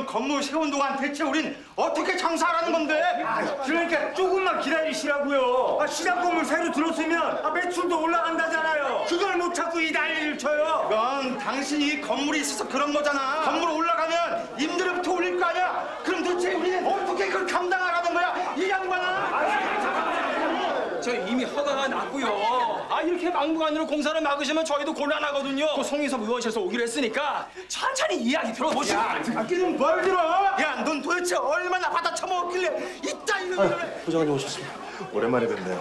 지금 건물 세운 동안 대체 우린 어떻게 장사하라는 건데? 그러니까 조금만 기다리시라고요. 아, 시장 건물 새로 들었으면 아, 매출도 올라간다잖아요. 그걸 못 찾고 이 난리를 쳐요. 그건 당신이 건물이 있어서 그런 거잖아. 건물 올라가면 임대료부터 올릴 거 아니야? 그럼 도대체 우리는 어떻게 그걸 감당하라는 거야? 이 양반아! 저 이미 허가가 났고요. 아 이렇게 막무가내로 공사를 막으시면 저희도 곤란하거든요. 또 송희섭 의원실에서 오기로 했으니까 천천히 이야기 들어보시죠. 아끼는 뭘 들어? 야, 넌 도대체 얼마나 받아 처먹었길래 이따 이런 일을 부장님 오셨습니다. 오랜만에 뵙네요.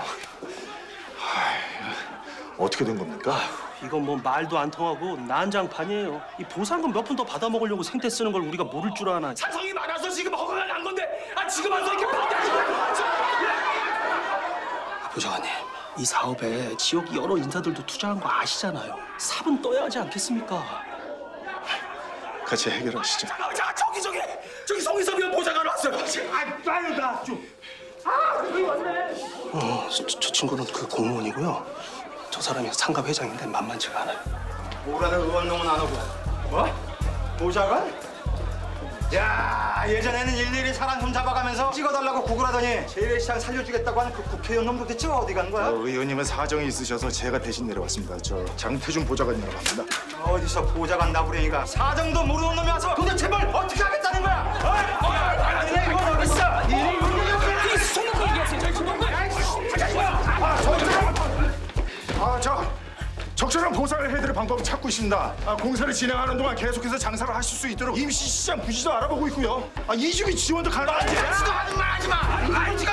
하, 어떻게 된 겁니까? 이건 뭐 말도 안 통하고 난장판이에요. 이 보상금 몇 푼 더 받아 먹으려고 생태 쓰는 걸 우리가 모를 줄 아나. 찬성이 많아서 지금 허가가 난 건데 아 지금 와서 이렇게 반대하시면 부장님, 이 사업에 지역 여러 인사들도 투자한 거 아시잖아요. 삽은 떠야 하지 않겠습니까? 같이 해결하시죠. 아, 자 저기 저기 저기 의원 보좌관 왔어요. 아, 빨리 나 좀. 어, 저, 저 친구는 그 공무원이고요. 저 사람이 상가 회장인데 만만치가 않아요. 뭐라는 의원농은 안 오고 뭐? 보좌관? 야 예전에는 일일이 사람 손 잡아가면서 찍어달라고 구글하더니 재래시장 살려주겠다고 하는 그 국회의원 놈 도 대체 어디 간 거야? 어, 의원님은 사정이 있으셔서 제가 대신 내려왔습니다. 저 장태준 보좌관이라고 합니다. 어디서 보좌관 나부랭이가 사정도 모르는 놈이 와서 도대체 뭘 어떻게 적절한 보상을 해드릴 방법을 찾고 있습니다. 아, 공사를 진행하는 동안 계속해서 장사를 하실 수 있도록 임시 시장 부지도 알아보고 있고요. 아, 이주기 지원도 가능한지. 지도 하는 말 하지 마. 아니 지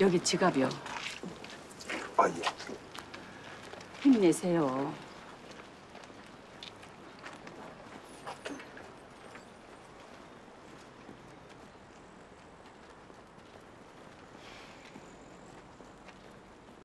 여기 지갑이요. 아, 예. 힘내세요.